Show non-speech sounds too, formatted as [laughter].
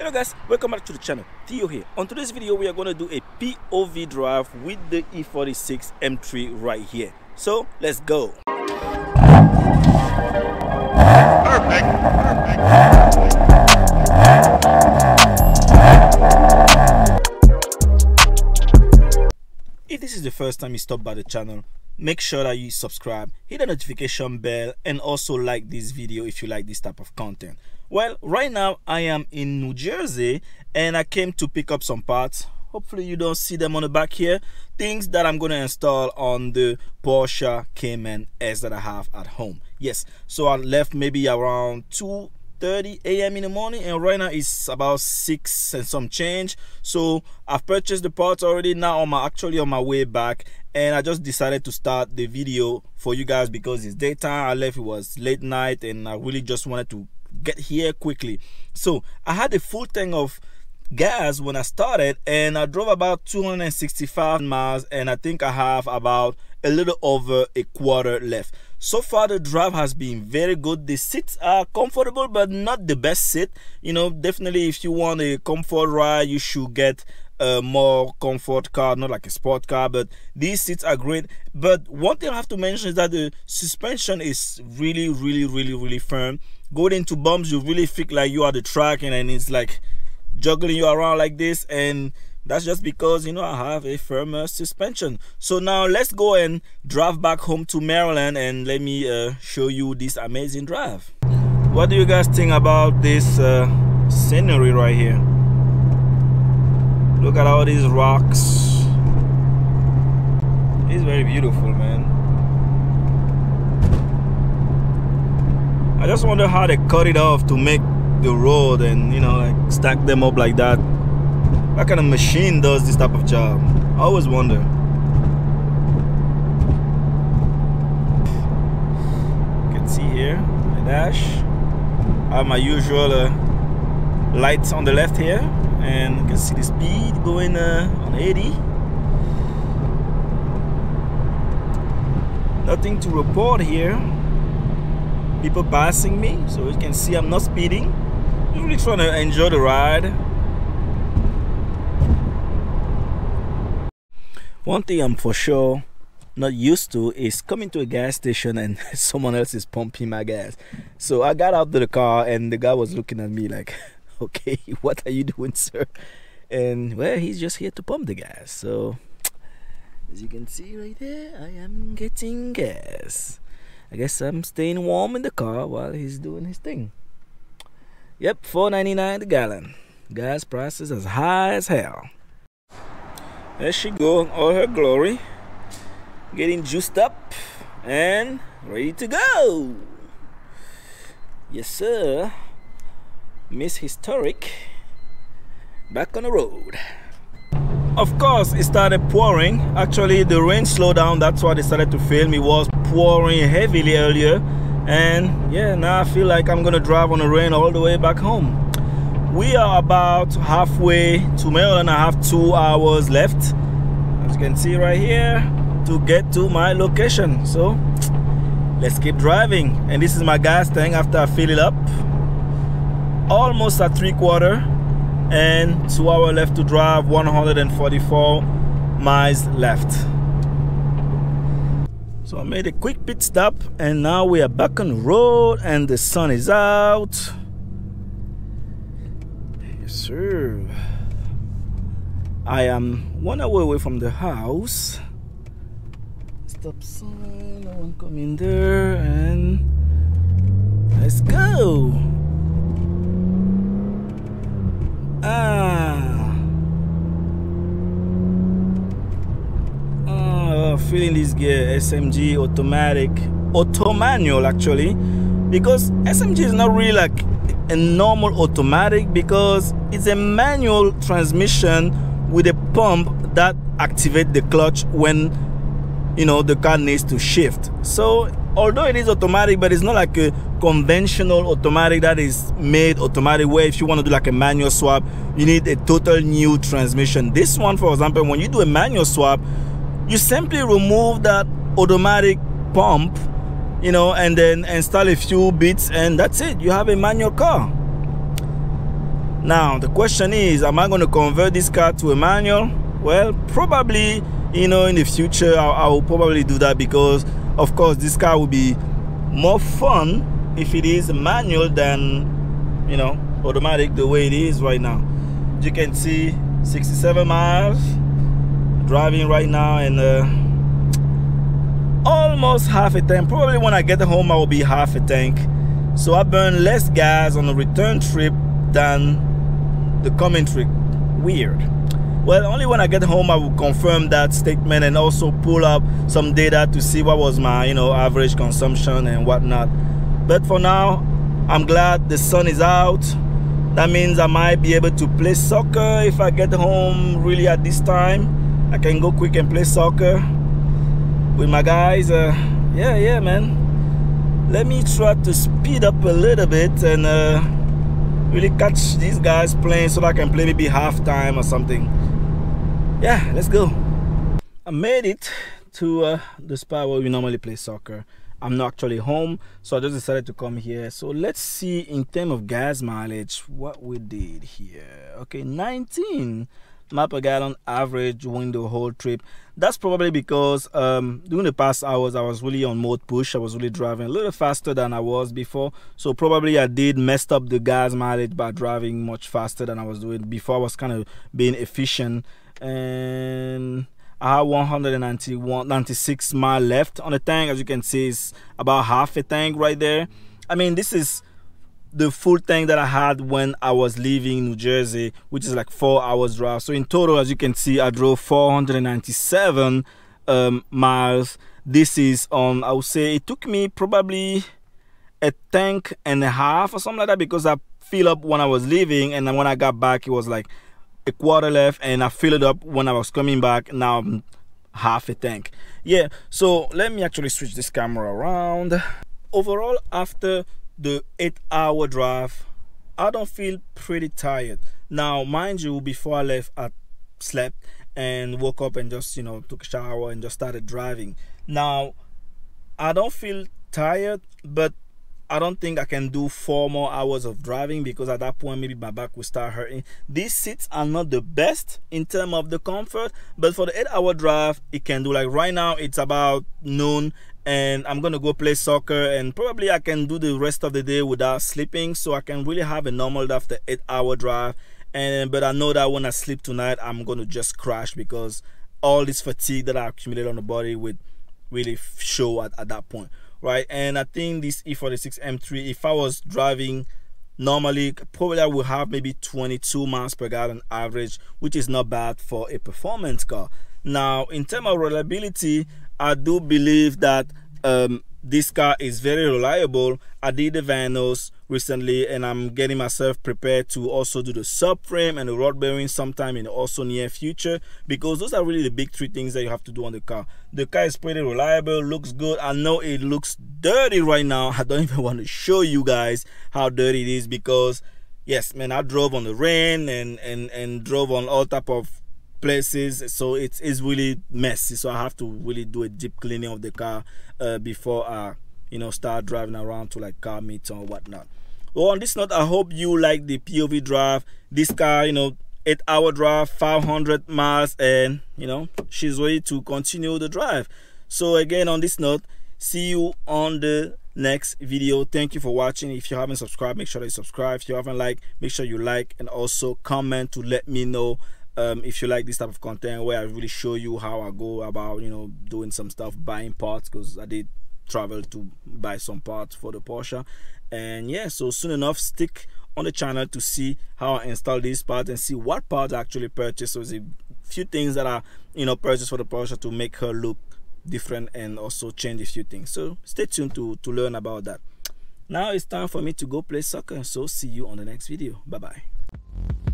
Hello guys, welcome back to the channel. Theo here. On today's video, we are going to do a POV drive with the E46 M3 right here. So let's go. Perfect. Perfect. If this is the first time you stop by the channel, make sure that you subscribe, hit the notification bell, and also like this video if you like this type of content. Well, right now I am in New Jersey and I came to pick up some parts. Hopefully you don't see them on the back here. Things that I'm going to install on the Porsche Cayman S that I have at home. Yes, so I left maybe around 2 30 a.m. in the morning and right now it's about 6 and some change so I've purchased the parts already now I'm actually on my way back and I just decided to start the video for you guys because it's daytime I left it was late night and I really just wanted to get here quickly. So I had a full tank of gas when I started and I drove about 265 miles and I think I have about a little over a quarter left. So far the drive has been very good. The seats are comfortable but not the best seat. You know, definitely if you want a comfort ride you should get a more comfort car, not like a sport car, but these seats are great. But one thing I have to mention is that the suspension is really, really, really, really firm. Going into bumps, you really feel like you are the track, and it's like juggling you around like this. And that's just because you know I have a firmer suspension. So now let's go and drive back home to Maryland, and let me uh, show you this amazing drive. What do you guys think about this uh, scenery right here? Look at all these rocks. It's very beautiful, man. I just wonder how they cut it off to make the road and, you know, like stack them up like that. What kind of machine does this type of job? I always wonder. You can see here, my dash. I have my usual uh, lights on the left here and you can see the speed going uh, on 80 nothing to report here. People passing me so you can see I'm not speeding. I'm really trying to enjoy the ride. One thing I'm for sure not used to is coming to a gas station and [laughs] someone else is pumping my gas. So I got out of the car and the guy was looking at me like [laughs] [laughs] okay, what are you doing, sir? And well, he's just here to pump the gas. So, as you can see right there, I am getting gas. I guess I'm staying warm in the car while he's doing his thing. Yep, 4.99 the gallon. Gas prices as high as hell. There she go, all her glory. Getting juiced up and ready to go. Yes, sir. Miss Historic back on the road. Of course, it started pouring. Actually, the rain slowed down. That's why I decided to film. It was pouring heavily earlier. And yeah, now I feel like I'm gonna drive on the rain all the way back home. We are about halfway to Maryland. I have two hours left. As you can see right here, to get to my location. So let's keep driving. And this is my gas tank after I fill it up almost at three quarter and two hour left to drive 144 miles left. So I made a quick pit stop and now we are back on the road and the sun is out. Yes sir. I am one hour away from the house. Stop sign no one coming there and let's go gear SMG automatic, auto manual actually, because SMG is not really like a normal automatic because it's a manual transmission with a pump that activate the clutch when you know the car needs to shift. So although it is automatic, but it's not like a conventional automatic that is made automatic where if you want to do like a manual swap, you need a total new transmission. This one, for example, when you do a manual swap, you simply remove that automatic pump, you know, and then install a few bits and that's it. You have a manual car. now the question is am i going to convert this car to a manual well probably you know in the future I, I will probably do that because of course this car will be more fun if it is manual than you know automatic the way it is right now you can see 67 miles driving right now and uh, almost half a tank. Probably when I get home I will be half a tank. So I burn less gas on the return trip than the coming trip. Weird. Well only when I get home I will confirm that statement and also pull up some data to see what was my you know average consumption and whatnot. But for now I'm glad the sun is out. That means I might be able to play soccer if I get home really at this time I can go quick and play soccer with my guys uh, yeah yeah man. Let me try to speed up a little bit and uh, really catch these guys playing so I can play maybe halftime or something. Yeah let's go. I made it to uh, the spot where we normally play soccer. I'm not actually home, so I just decided to come here. So let's see in terms of gas mileage what we did here. Okay, 19 mile a gallon average during the whole trip. That's probably because um, during the past hours I was really on mode push. I was really driving a little faster than I was before. So probably I did messed up the gas mileage by driving much faster than I was doing before. I was kind of being efficient and I have 191 96 mile left on the tank as you can see it's about half a tank right there I mean this is the full tank that I had when I was leaving New Jersey which is like four hours drive so in total as you can see I drove 497 um, miles this is on I would say it took me probably a tank and a half or something like that because I filled up when I was leaving and then when I got back it was like a quarter left and I filled it up when I was coming back. Now I'm half a tank. Yeah, so let me actually switch this camera around. Overall, after the eight hour drive, I don't feel pretty tired. Now, mind you, before I left, I slept and woke up and just, you know, took a shower and just started driving. Now, I don't feel tired, but I don't think I can do four more hours of driving because at that point maybe my back will start hurting. These seats are not the best in terms of the comfort, but for the eight hour drive, it can do like right now it's about noon and I'm gonna go play soccer and probably I can do the rest of the day without sleeping so I can really have a normal after eight hour drive and but I know that when I sleep tonight I'm gonna just crash because all this fatigue that I accumulated on the body would really show at, at that point right? And I think this E46 M3, if I was driving normally, probably I would have maybe 22 miles per gallon average, which is not bad for a performance car. Now, in terms of reliability, I do believe that um, this car is very reliable. I did the vanos recently and I'm getting myself prepared to also do the subframe and the rod bearing sometime in the also near future because those are really the big three things that you have to do on the car. The car is pretty reliable, looks good. I know it looks dirty right now. [laughs] I don't even want to show you guys how dirty it is because yes, man, I drove on the rain and and and drove on all type of places so it's, it's really messy. So i have to really do a deep cleaning of the car uh, before i you know start driving around to like car meets or whatnot. Well on this note i hope you like the pov drive. This car you know eight hour drive 500 miles and you know she's ready to continue the drive. So again on this note see you on the next video. Thank you for watching. If you haven't subscribed make sure you subscribe. If you haven't liked make sure you like and also comment to let me know um, if you like this type of content where I really show you how I go about you know doing some stuff buying parts because I did travel to buy some parts for the Porsche. And yeah so soon enough stick on the channel to see how I install these parts and see what parts I actually purchased. So a few things that I you know purchased for the Porsche to make her look different and also change a few things. So stay tuned to to learn about that. Now it's time for me to go play soccer. So see you on the next video. Bye bye